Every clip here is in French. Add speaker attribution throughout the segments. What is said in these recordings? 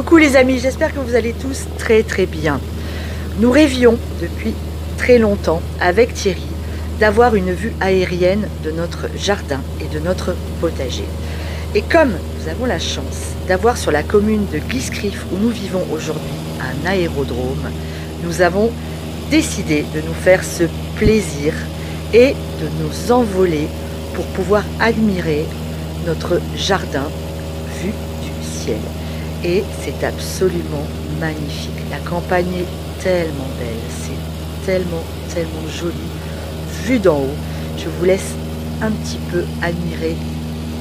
Speaker 1: Coucou les amis, j'espère que vous allez tous très très bien. Nous rêvions depuis très longtemps avec Thierry d'avoir une vue aérienne de notre jardin et de notre potager. Et comme nous avons la chance d'avoir sur la commune de Gliscriff où nous vivons aujourd'hui un aérodrome, nous avons décidé de nous faire ce plaisir et de nous envoler pour pouvoir admirer notre jardin vu du ciel. Et c'est absolument magnifique. La campagne est tellement belle, c'est tellement, tellement joli. Vu d'en haut, je vous laisse un petit peu admirer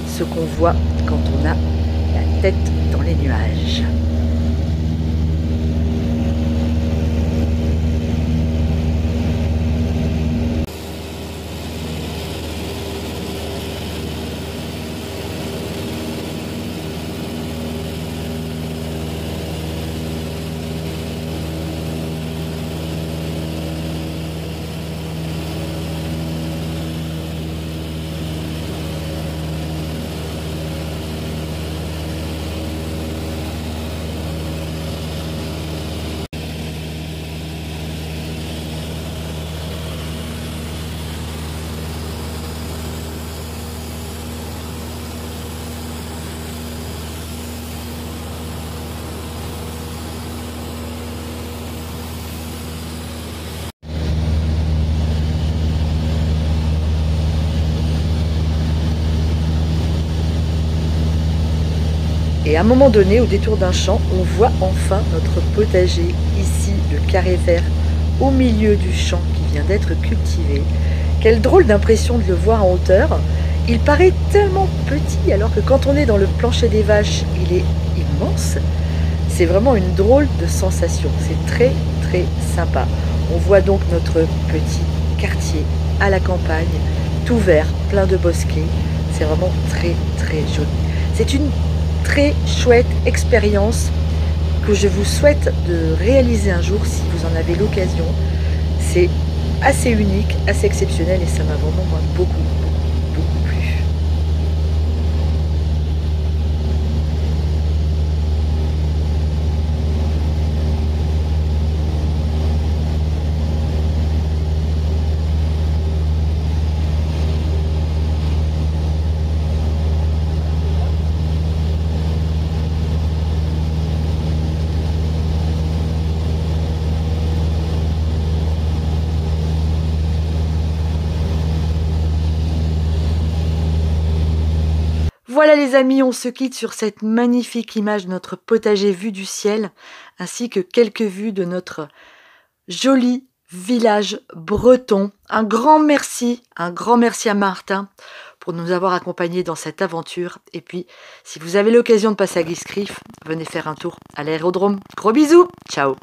Speaker 1: ce qu'on voit quand on a la tête dans les nuages. Et à un moment donné, au détour d'un champ, on voit enfin notre potager, ici le carré vert, au milieu du champ qui vient d'être cultivé. Quelle drôle d'impression de le voir en hauteur. Il paraît tellement petit alors que quand on est dans le plancher des vaches, il est immense. C'est vraiment une drôle de sensation. C'est très très sympa. On voit donc notre petit quartier à la campagne, tout vert, plein de bosquets. C'est vraiment très très joli. C'est une très chouette expérience que je vous souhaite de réaliser un jour si vous en avez l'occasion. C'est assez unique, assez exceptionnel et ça m'a vraiment beaucoup, Voilà les amis, on se quitte sur cette magnifique image de notre potager vu du ciel, ainsi que quelques vues de notre joli village breton. Un grand merci, un grand merci à Martin pour nous avoir accompagnés dans cette aventure. Et puis, si vous avez l'occasion de passer à Guiscriff, venez faire un tour à l'aérodrome. Gros bisous, ciao